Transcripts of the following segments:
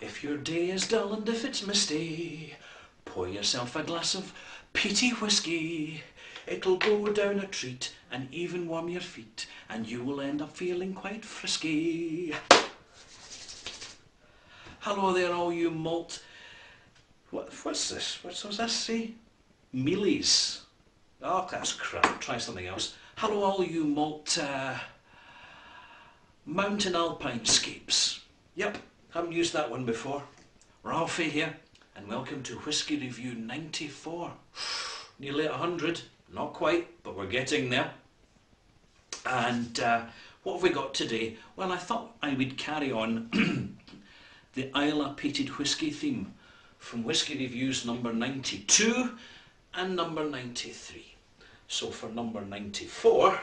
If your day is dull and if it's misty, pour yourself a glass of peaty whiskey. It'll go down a treat and even warm your feet, and you will end up feeling quite frisky. Hello there, all you malt. What, what's this? What's, what's this say? Mealies. Oh, that's crap. Try something else. Hello, all you malt uh, mountain alpine scapes. Yep, haven't used that one before. Ralphie here, and welcome to Whisky Review 94. Nearly 100. Not quite, but we're getting there. And uh, what have we got today? Well, I thought I would carry on the Islay Peated Whisky theme from Whisky Reviews number 92 and number 93. So for number 94,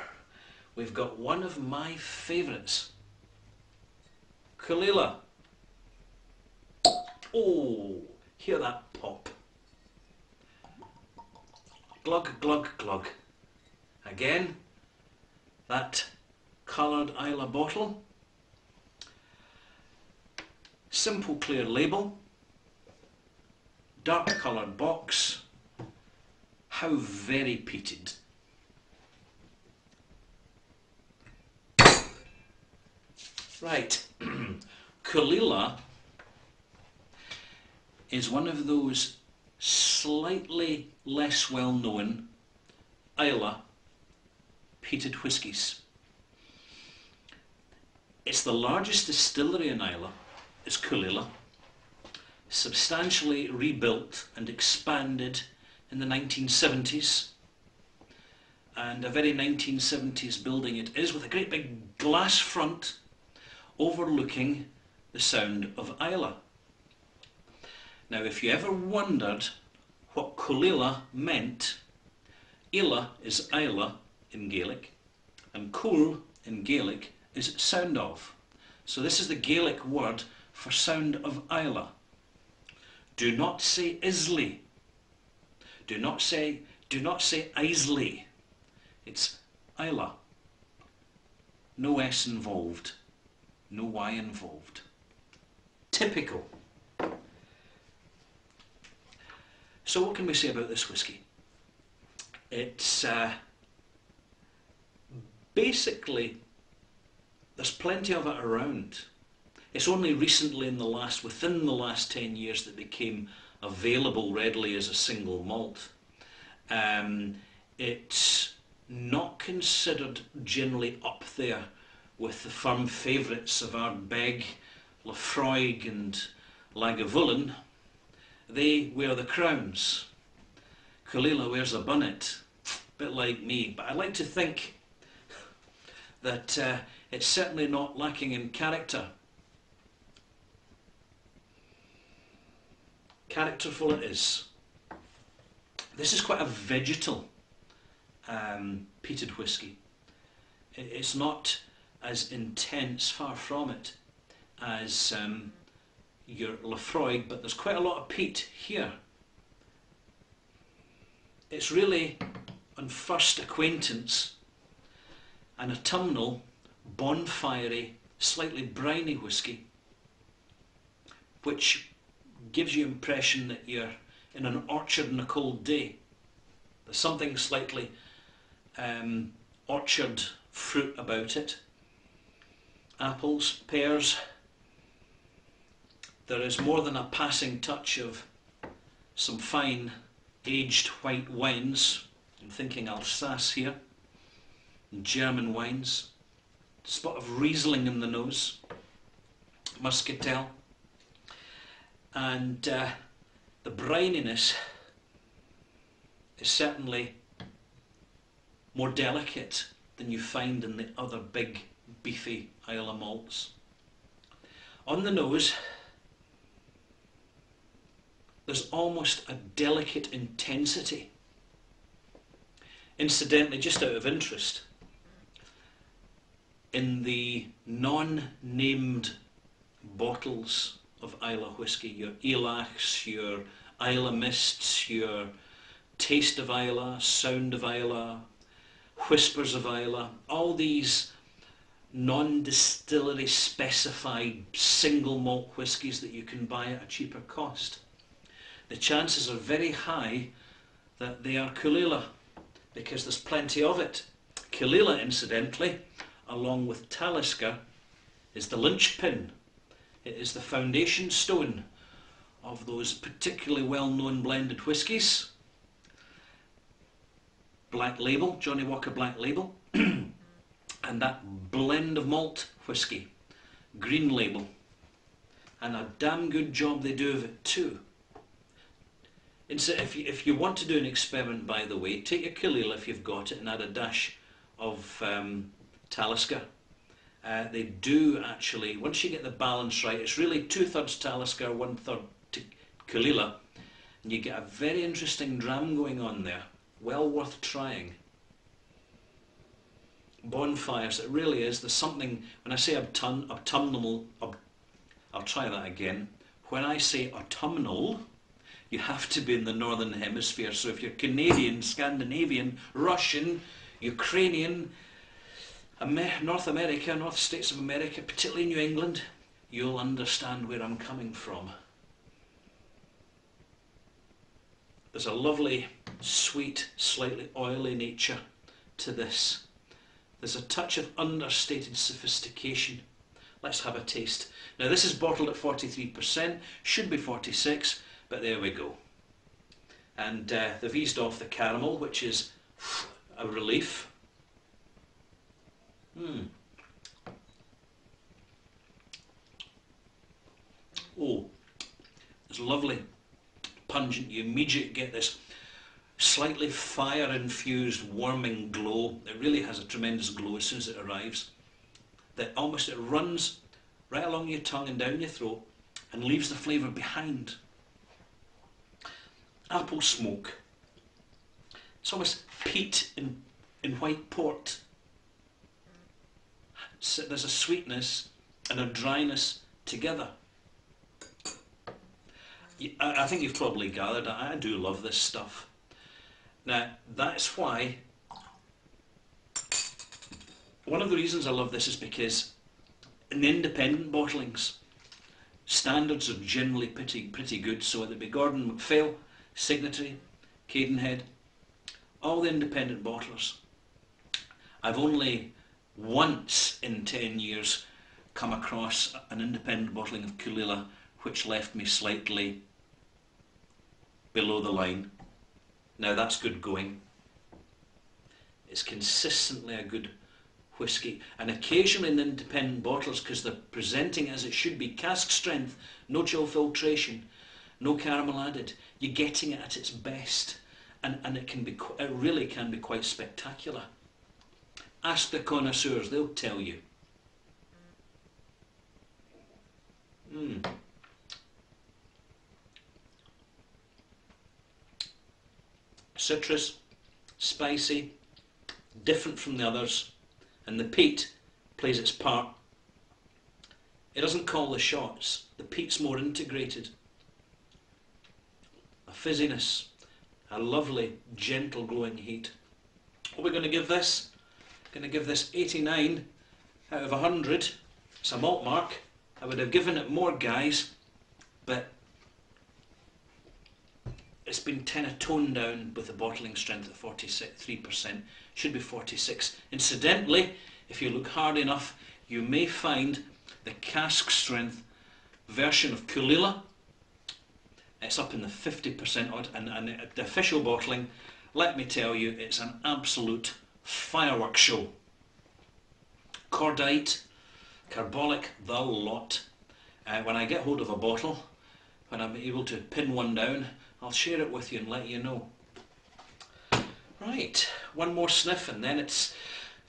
we've got one of my favourites, Caol Ila. Oh, hear that pop. Glug, glug, glug. Again, that coloured Islay bottle. Simple clear label. Dark coloured box. How very peated. Right, Caol Ila is one of those slightly less well known Islay peated whiskies. It's the largest distillery in Islay, it's Caol Ila, substantially rebuilt and expanded in the 1970s. And a very 1970s building it is with a great big glass front overlooking the Sound of Islay. Now if you ever wondered what Caol meant, Ila is Isla in Gaelic and Caol in Gaelic is sound of. So this is the Gaelic word for sound of Islay. Do not say Islay. Do not say do not say Islay. It's Islay. No S involved. No Y involved. Typical. So what can we say about this whisky? It's uh, basically, there's plenty of it around. It's only recently in the last, within the last 10 years that became available readily as a single malt. Um, it's not considered generally up there with the firm favourites of our Ardbeg, Laphroaig and Lagavulin, they wear the crowns. Caol Ila wears a bonnet, a bit like me, but I like to think that uh, it's certainly not lacking in character. Characterful it is. This is quite a vegetal um, peated whisky. It's not as intense, far from it, as um, your Laphroaig, but there's quite a lot of peat here. It's really, on first acquaintance, an autumnal, bonfirey, slightly briny whisky, which gives you impression that you're in an orchard on a cold day. There's something slightly um, orchard fruit about it apples, pears. There is more than a passing touch of some fine aged white wines. I'm thinking Alsace here. German wines. Spot of Riesling in the nose. Muscatel. And uh, the brininess is certainly more delicate than you find in the other big beefy Islay malts. On the nose, there's almost a delicate intensity. Incidentally, just out of interest, in the non-named bottles of Islay whisky, your Ileachs, your Islay Mists, your Taste of Islay, Sound of Islay, Whispers of Islay, all these non-distillery specified single malt whiskies that you can buy at a cheaper cost. The chances are very high that they are Caol Ila because there's plenty of it. Caol Ila, incidentally, along with Talisker, is the linchpin. It is the foundation stone of those particularly well-known blended whiskies. Black Label, Johnnie Walker Black Label, and that blend of malt whisky, Green Label. And a damn good job they do of it too. So if you, if you want to do an experiment, by the way, take your Caol if you've got it and add a dash of um, Talisker. Uh, they do actually, once you get the balance right, it's really two-thirds Talisker, one-third Caol and you get a very interesting dram going on there. Well worth trying. Bonfires, it really is. There's something, when I say autumn, autumnal, I'll try that again. When I say autumnal, you have to be in the northern hemisphere. So if you're Canadian, Scandinavian, Russian, Ukrainian, North America, North States of America, particularly New England, you'll understand where I'm coming from. There's a lovely, sweet, slightly oily nature to this. There's a touch of understated sophistication. Let's have a taste. Now this is bottled at 43%, should be 46, but there we go. And uh, they've eased off the caramel, which is a relief. Hmm. Oh, it's lovely, pungent. You immediately get this slightly fire-infused, warming glow. It really has a tremendous glow as soon as it arrives. That almost it runs right along your tongue and down your throat and leaves the flavour behind apple smoke. It's almost peat in, in white port. So there's a sweetness and a dryness together. I think you've probably gathered, I do love this stuff. Now, that's why, one of the reasons I love this is because in independent bottlings, standards are generally pretty, pretty good. So whether it be Gordon MacPhail, Signatory, Cadenhead, all the independent bottlers. I've only once in 10 years come across an independent bottling of Caol Ila which left me slightly below the line. Now that's good going. It's consistently a good whisky and occasionally in independent bottles because they're presenting as it should be cask strength, no chill filtration, no caramel added. You're getting it at its best, and, and it can be it really can be quite spectacular. Ask the connoisseurs; they'll tell you. Mm. Citrus, spicy, different from the others, and the peat plays its part. It doesn't call the shots. The peat's more integrated fizziness, a lovely, gentle, glowing heat. What we're going to give this? Going to give this 89 out of 100. It's a malt mark. I would have given it more, guys, but it's been of toned down with the bottling strength at 43%. Should be 46. Incidentally, if you look hard enough, you may find the cask strength version of Caol Ila it's up in the 50% odd, and, and the official bottling, let me tell you, it's an absolute fireworks show. Cordite, carbolic, the lot. Uh, when I get hold of a bottle, when I'm able to pin one down, I'll share it with you and let you know. Right, one more sniff and then it's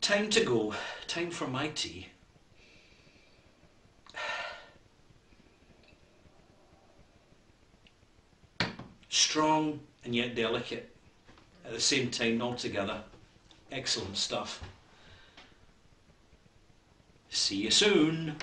time to go. Time for my tea. Strong and yet delicate at the same time altogether. Excellent stuff. See you soon.